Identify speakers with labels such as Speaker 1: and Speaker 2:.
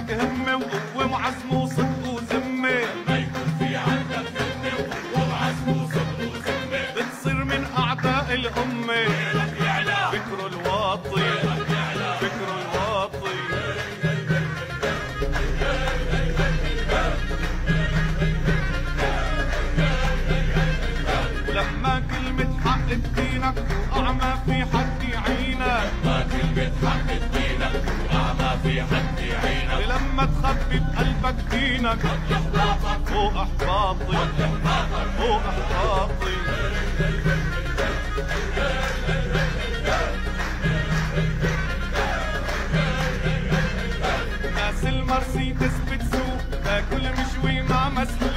Speaker 1: عندك همة وقوة وعزم وصدق الأمة فكر الواطي فكر الواطي. ولما كلمة حق بدينك وأعمى في حد يعينك. لما تخبي بقلبك دينك. فوق أحباطي فوق أحباطي. ناس المرسيدس بتسوق تاكل مشوي مع مسلوق.